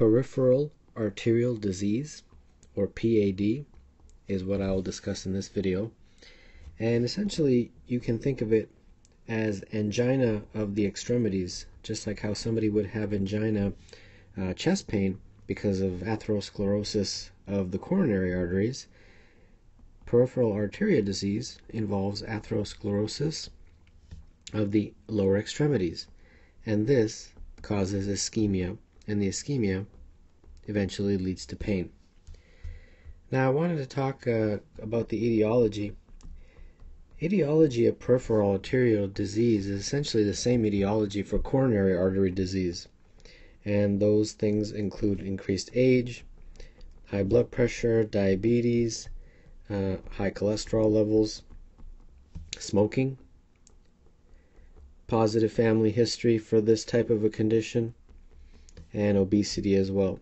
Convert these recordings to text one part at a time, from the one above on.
Peripheral arterial disease, or PAD, is what I will discuss in this video. And essentially, you can think of it as angina of the extremities, just like how somebody would have angina, uh, chest pain, because of atherosclerosis of the coronary arteries. Peripheral arterial disease involves atherosclerosis of the lower extremities, and this causes ischemia, and the ischemia eventually leads to pain. Now, I wanted to talk uh, about the etiology. Etiology of peripheral arterial disease is essentially the same etiology for coronary artery disease, and those things include increased age, high blood pressure, diabetes, uh, high cholesterol levels, smoking, positive family history for this type of a condition, and obesity as well.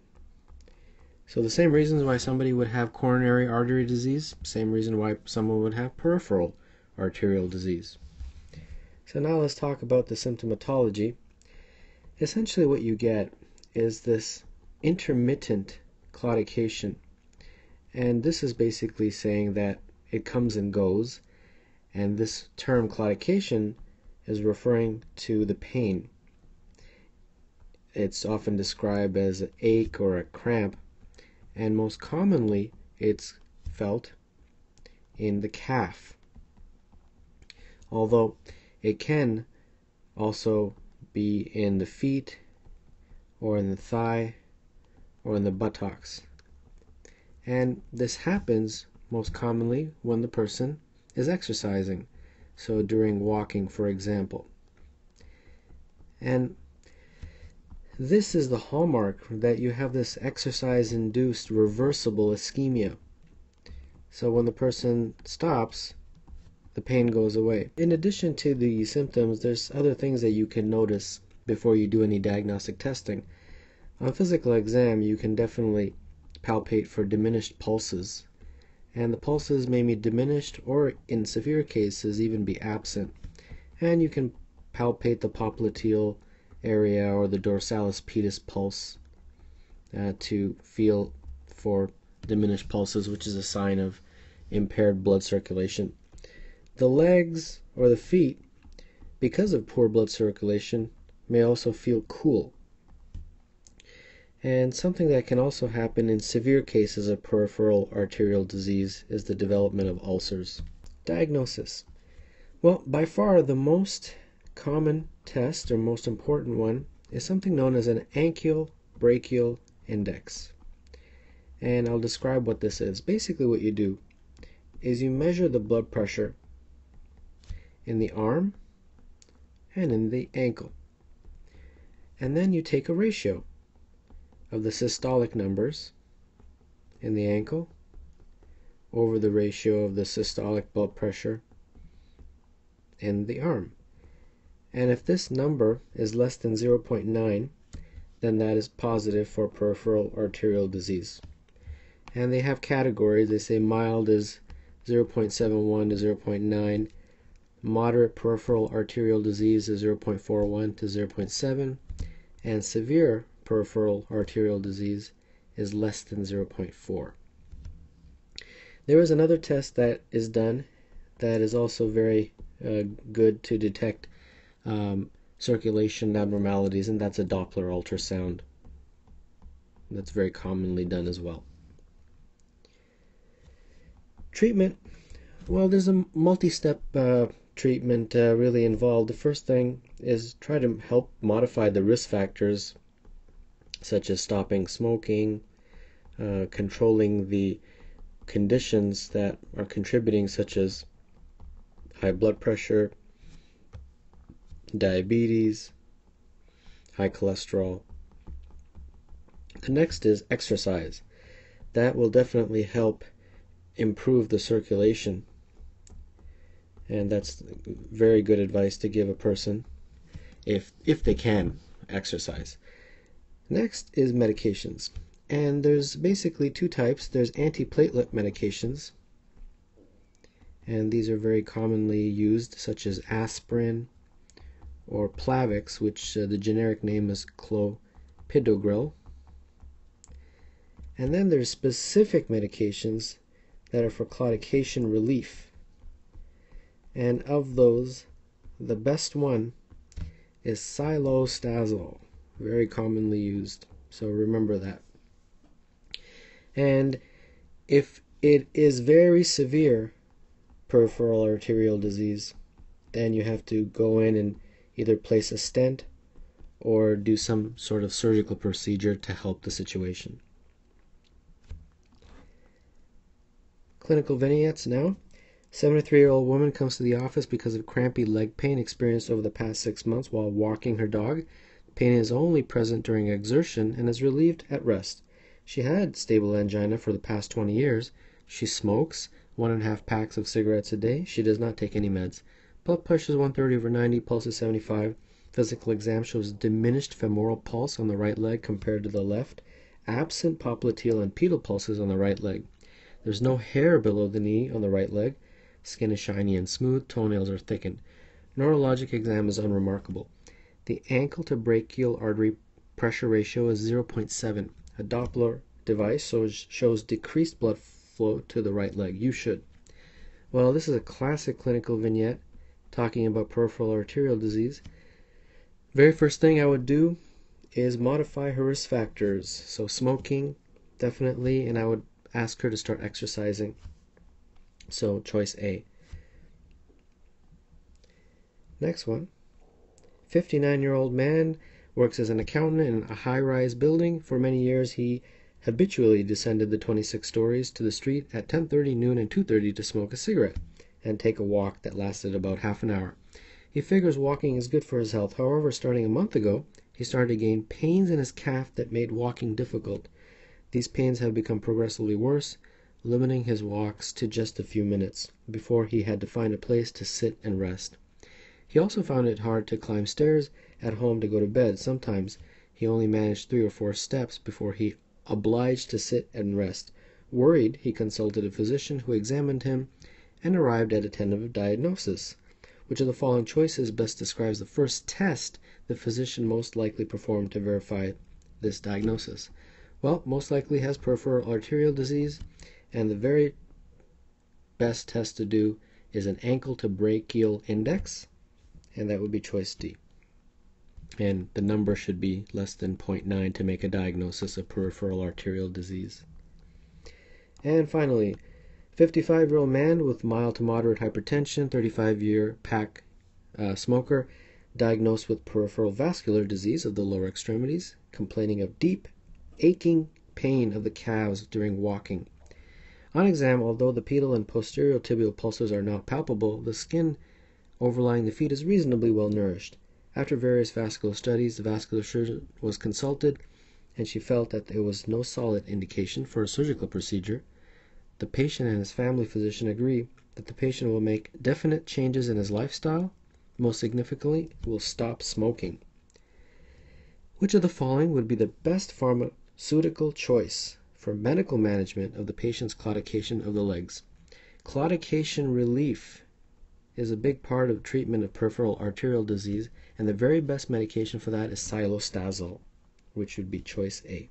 So the same reasons why somebody would have coronary artery disease, same reason why someone would have peripheral arterial disease. So now let's talk about the symptomatology. Essentially what you get is this intermittent claudication. And this is basically saying that it comes and goes. And this term claudication is referring to the pain. It's often described as an ache or a cramp and most commonly it's felt in the calf. Although it can also be in the feet or in the thigh or in the buttocks. And this happens most commonly when the person is exercising, so during walking, for example. And this is the hallmark that you have this exercise induced reversible ischemia. So when the person stops, the pain goes away. In addition to the symptoms, there's other things that you can notice before you do any diagnostic testing. On physical exam, you can definitely palpate for diminished pulses. And the pulses may be diminished or, in severe cases, even be absent. And you can palpate the popliteal area or the dorsalis pedis pulse uh, to feel for diminished pulses, which is a sign of impaired blood circulation. The legs or the feet, because of poor blood circulation, may also feel cool. And something that can also happen in severe cases of peripheral arterial disease is the development of ulcers. Diagnosis. Well, by far the most common test, or most important one, is something known as an ankle brachial index. And I'll describe what this is. Basically, what you do is you measure the blood pressure in the arm and in the ankle. And then you take a ratio of the systolic numbers in the ankle over the ratio of the systolic blood pressure in the arm. And if this number is less than 0.9, then that is positive for peripheral arterial disease. And they have categories. They say mild is 0.71 to 0.9, moderate peripheral arterial disease is 0.41 to 0.7, and severe peripheral arterial disease is less than 0.4. There is another test that is done that is also very uh, good to detect um, circulation abnormalities, and that's a Doppler ultrasound. That's very commonly done as well. Treatment well, there's a multi step uh, treatment uh, really involved. The first thing is try to help modify the risk factors, such as stopping smoking, uh, controlling the conditions that are contributing, such as high blood pressure, diabetes, high cholesterol. The next is exercise. That will definitely help improve the circulation. And that's very good advice to give a person if if they can exercise. Next is medications. And there's basically two types. There's antiplatelet medications. And these are very commonly used such as aspirin, or Plavix, which uh, the generic name is clopidogrel. And then there's specific medications that are for claudication relief. And of those, the best one is cilostazol, very commonly used. So remember that. And if it is very severe peripheral arterial disease, then you have to go in and either place a stent or do some sort of surgical procedure to help the situation. Clinical vignettes now. 73 year old woman comes to the office because of crampy leg pain experienced over the past six months while walking her dog. Pain is only present during exertion and is relieved at rest. She had stable angina for the past 20 years. She smokes one and a half packs of cigarettes a day. She does not take any meds. Blood pressure is 130 over 90, pulse is 75. Physical exam shows diminished femoral pulse on the right leg compared to the left, absent popliteal and pedal pulses on the right leg. There's no hair below the knee on the right leg. Skin is shiny and smooth, toenails are thickened. Neurologic exam is unremarkable. The ankle to brachial artery pressure ratio is 0.7. A Doppler device shows decreased blood flow to the right leg. You should. Well, this is a classic clinical vignette talking about peripheral arterial disease. Very first thing I would do is modify her risk factors. So smoking, definitely, and I would ask her to start exercising. So choice A. Next one. 59 year old man works as an accountant in a high rise building. For many years, he habitually descended the 26 stories to the street at 10:30, noon, and 2:30 to smoke a cigarette and take a walk that lasted about half an hour. He figures walking is good for his health. However, starting a month ago, he started to gain pains in his calf that made walking difficult. These pains have become progressively worse, limiting his walks to just a few minutes, before he had to find a place to sit and rest. He also found it hard to climb stairs at home to go to bed. Sometimes he only managed three or four steps before he obliged to sit and rest. Worried, he consulted a physician who examined him and arrived at a tentative diagnosis. Which of the following choices best describes the first test the physician most likely performed to verify this diagnosis? Well, most likely has peripheral arterial disease, and the very best test to do is an ankle to brachial index, and that would be choice D. And the number should be less than 0.9 to make a diagnosis of peripheral arterial disease. And finally, 55 year old man with mild to moderate hypertension, 35 year pack uh, smoker, diagnosed with peripheral vascular disease of the lower extremities, complaining of deep aching pain of the calves during walking. On exam, although the pedal and posterior tibial pulses are not palpable, the skin overlying the feet is reasonably well nourished. After various vascular studies, the vascular surgeon was consulted, and she felt that there was no solid indication for a surgical procedure. The patient and his family physician agree that the patient will make definite changes in his lifestyle, most significantly, will stop smoking. Which of the following would be the best Pharmaceutical choice for medical management of the patient's claudication of the legs. Claudication relief is a big part of treatment of peripheral arterial disease, and the very best medication for that is cilostazol, which would be choice A.